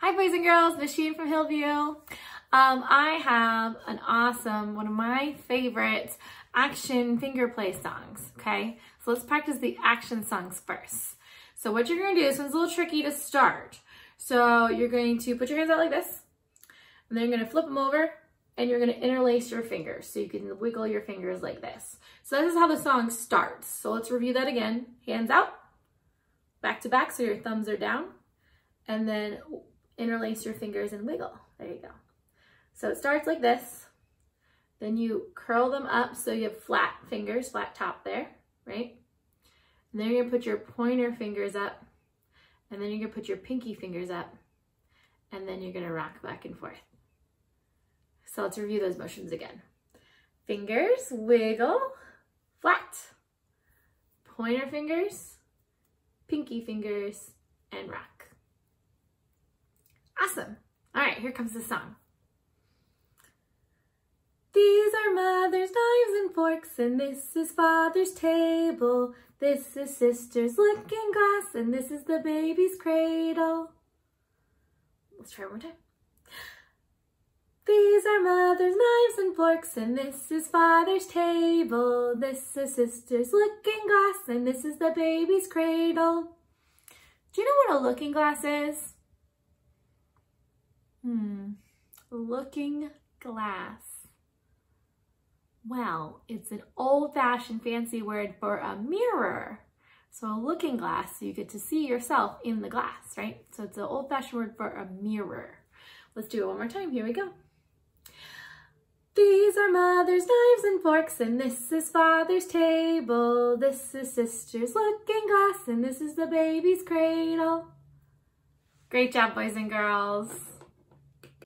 Hi boys and girls, Machine from Hillview. Um, I have an awesome, one of my favorite action finger play songs, okay? So let's practice the action songs first. So what you're gonna do, this one's a little tricky to start. So you're going to put your hands out like this, and then you're gonna flip them over, and you're gonna interlace your fingers. So you can wiggle your fingers like this. So this is how the song starts. So let's review that again. Hands out, back to back, so your thumbs are down, and then interlace your fingers and wiggle. There you go. So it starts like this. Then you curl them up so you have flat fingers, flat top there, right? And then you're gonna put your pointer fingers up, and then you're gonna put your pinky fingers up, and then you're gonna rock back and forth. So let's review those motions again. Fingers, wiggle, flat. Pointer fingers, pinky fingers, and rock. Awesome. All right, here comes the song. These are mother's knives and forks, and this is father's table. This is sister's looking glass, and this is the baby's cradle. Let's try one more time. These are mother's knives and forks, and this is father's table. This is sister's looking glass, and this is the baby's cradle. Do you know what a looking glass is? Hmm, looking glass. Well, it's an old-fashioned fancy word for a mirror. So a looking glass, so you get to see yourself in the glass, right? So it's an old-fashioned word for a mirror. Let's do it one more time. Here we go. These are mother's knives and forks, and this is father's table. This is sister's looking glass, and this is the baby's cradle. Great job, boys and girls.